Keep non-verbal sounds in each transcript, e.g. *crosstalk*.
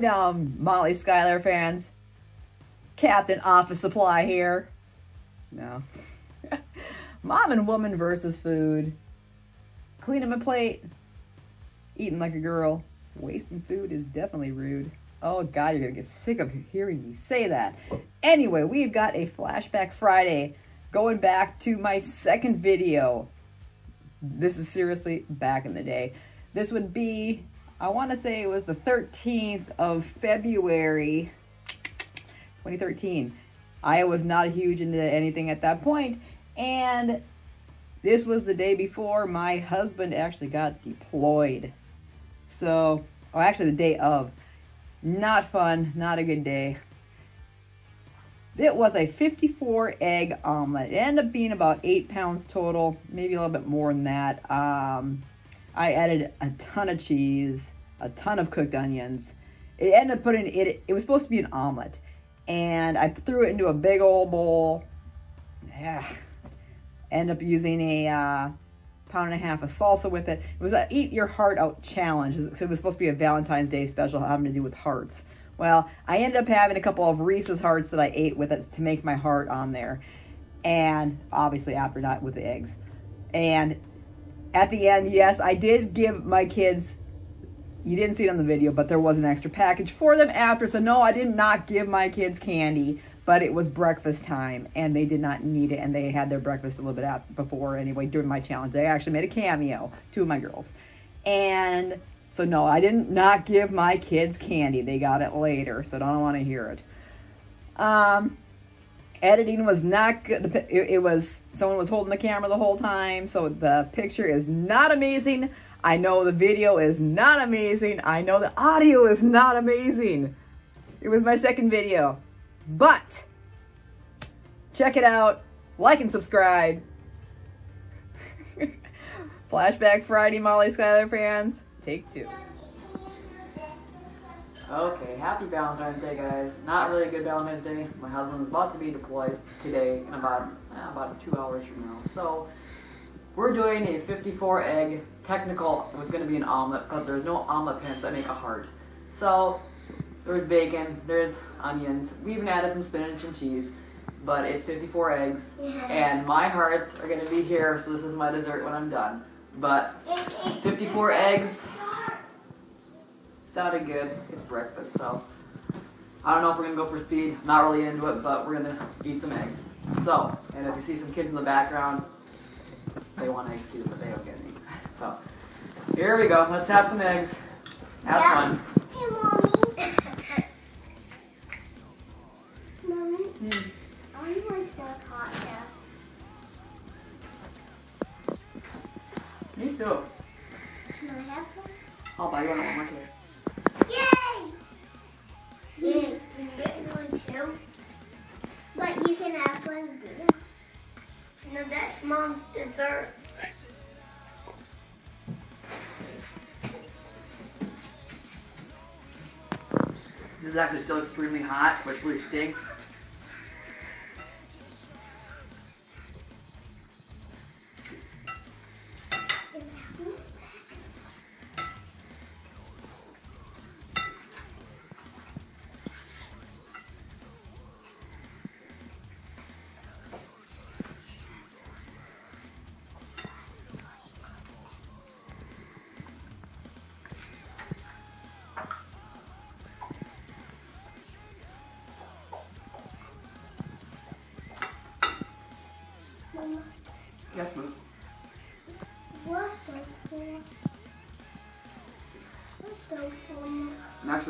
down, Molly Schuyler fans? Captain Office Supply here. No. *laughs* Mom and woman versus food. Cleaning my plate. Eating like a girl. Wasting food is definitely rude. Oh God, you're gonna get sick of hearing me say that. Anyway, we've got a Flashback Friday going back to my second video. This is seriously back in the day. This would be, I want to say it was the 13th of February 2013. I was not huge into anything at that point, and this was the day before my husband actually got deployed. So, oh, actually the day of. Not fun, not a good day. It was a 54 egg omelet. It ended up being about eight pounds total, maybe a little bit more than that. Um, I added a ton of cheese, a ton of cooked onions. It ended up putting it, it was supposed to be an omelet. And I threw it into a big old bowl. Yeah. Ended up using a uh, pound and a half of salsa with it. It was a eat your heart out challenge. So it was supposed to be a Valentine's Day special having to do with hearts. Well, I ended up having a couple of Reese's hearts that I ate with it to make my heart on there. And obviously after that with the eggs. And at the end, yes, I did give my kids, you didn't see it on the video, but there was an extra package for them after. So no, I did not give my kids candy, but it was breakfast time and they did not need it. And they had their breakfast a little bit out before anyway, during my challenge. They actually made a cameo, two of my girls. And so no, I didn't not give my kids candy. They got it later, so don't want to hear it. Um, editing was not good. It, it was someone was holding the camera the whole time, so the picture is not amazing. I know the video is not amazing. I know the audio is not amazing. It was my second video, but check it out. Like and subscribe. *laughs* Flashback Friday, Molly Schuyler fans. Take two. Okay, happy Valentine's Day, guys. Not really a good Valentine's Day. My husband is about to be deployed today in about eh, about two hours from now. So we're doing a 54 egg technical. It was going to be an omelet, but there's no omelet pans that make a heart. So there's bacon, there's onions. We even added some spinach and cheese. But it's 54 eggs, and my hearts are going to be here. So this is my dessert when I'm done. But 54 eggs sounded good. It's breakfast, so I don't know if we're gonna go for speed. I'm not really into it, but we're gonna eat some eggs. So, and if you see some kids in the background, they want eggs too, but they don't get any. So, here we go. Let's have some eggs. Have Yeah. fun. Hey, mommy. mommy, Hmm. I want the hot dog. Me too. Can I have one? I'll buy you one one more kid. Is actually still extremely hot, which really stinks.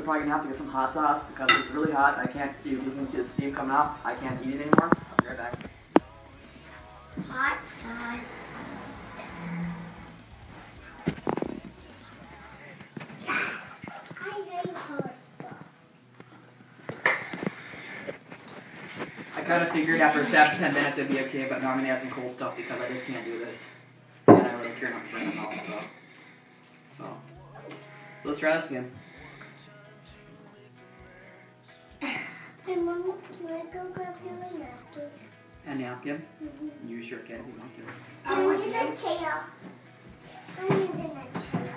I'm probably gonna have to get some hot sauce because it's really hot. I can't see. You can see the steam coming off. I can't eat it anymore. I'll be right back. Hot sauce. I hate hot sauce. I kind of figured after seven, ten minutes it'd be okay, but now I'm gonna add some cold stuff because I just can't do this. And I really care not to bring them out, so. So. Let's try this again. A napkin? Mm-hmm. Use your kid if you want to. I need a chair. I need a chair.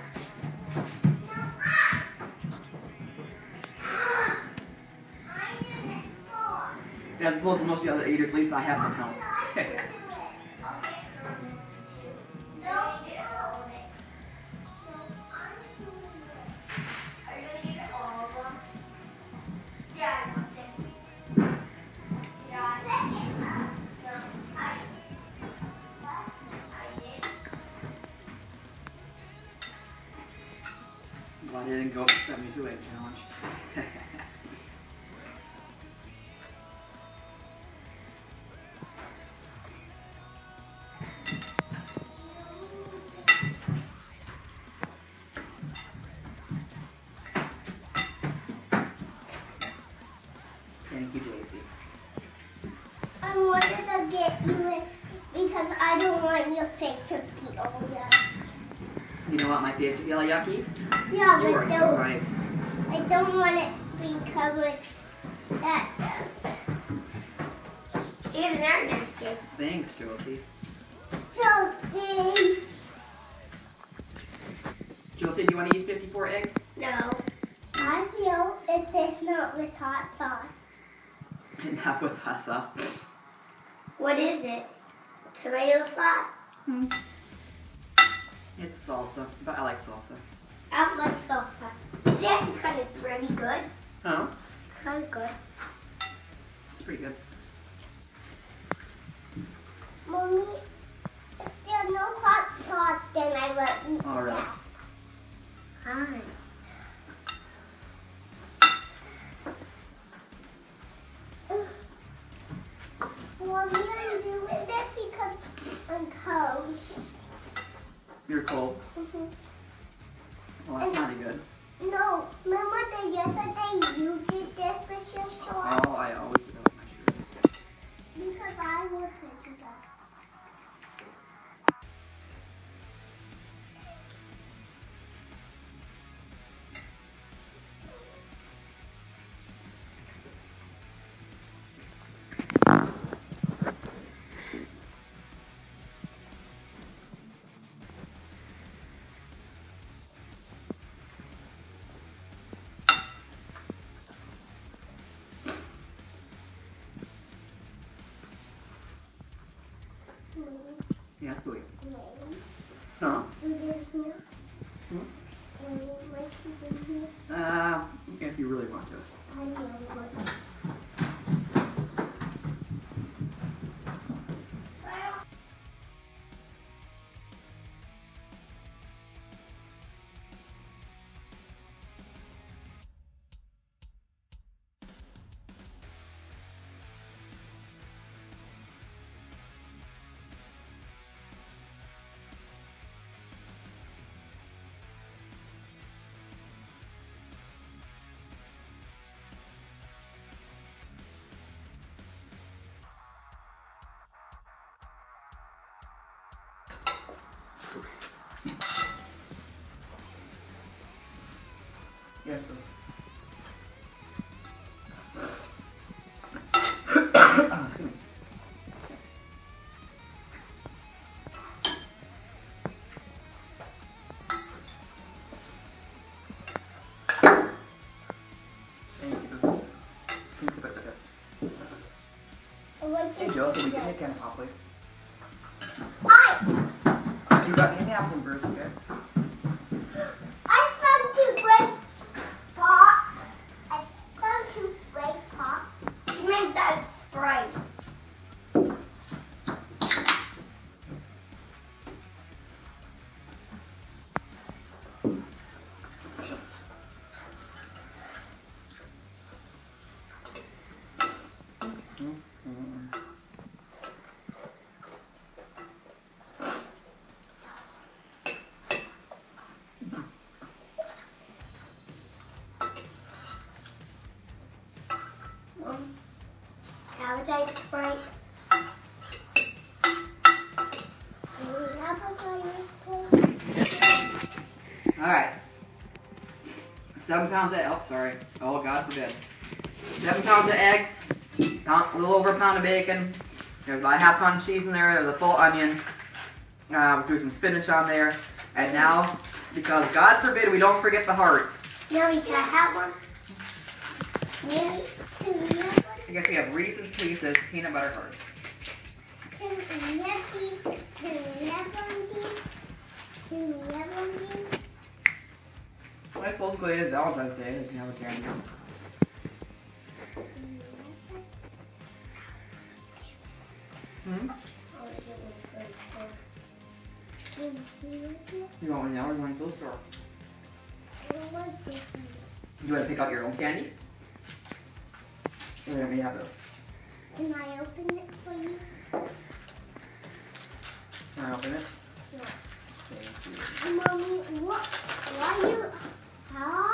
As opposed to most of the other eaters, at least I have some help. *laughs* I didn't go for 72 egg challenge. Thank you, JC. I wanted to get you because I don't want your face to be yucky. You know what my face to feel yucky? Yeah, You but are don't, right. I don't want it to be covered that does. Even that napkin. Thanks, Josie. Sophie. Josie, do you want to eat 54 eggs? No. I feel if it's not with hot sauce. *laughs* Not with hot sauce. What is it? Tomato sauce? Hmm. It's salsa, but I like salsa. I like salsa. It's actually kind of pretty good. Oh, Kind of good. it's pretty good. Mommy, if there's no hot sauce, then I will eat All right. that. You're cold. Mhm. Well, that's not good. No, remember the yesterday you did this with your short? Oh, I always do that with my shoes. Because I will good. Maybe. Huh? You did here? Hmm? Can you like you? Uh, if you really want to. Like Hey, it Joe, so we can can pop, please. I, You got any apple first, appetite spray. Do we have a spray? All right. Seven pounds of, oh, sorry. Oh, God forbid. Seven pounds of eggs, a little over a pound of bacon. There's about a half pound of cheese in there. There's a full onion. Um, threw some spinach on there. And now, because God forbid we don't forget the hearts. Mommy, can I have one? Mommy, can we have? I guess we have Reese's Pieces peanut butter hearts. Can we have these? Can we have one? Can we have one of these? I suppose Glade Valentine's Day. They can have a candy. Hmm? I'll get one first. Can we have it? You want one now or you want to go to the store? I don't want this. You want to pick out your own candy? Or let have it. Can I open it for you? Can I open it? Yeah. Thank you. Mommy, what? Why you? How?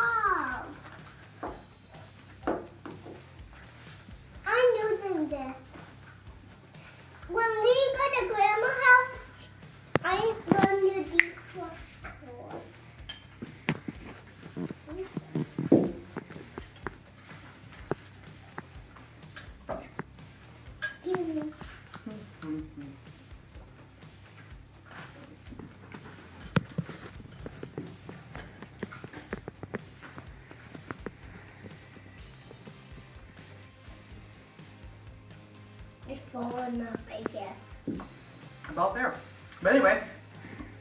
I. About there. But anyway,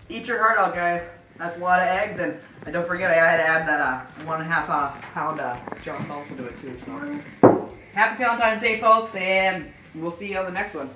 eat your heart out, guys. That's a lot of eggs, and, and don't forget I had to add that uh, one and a half uh, pound uh, jar salsa to it too. So happy Valentine's Day, folks, and we'll see you on the next one.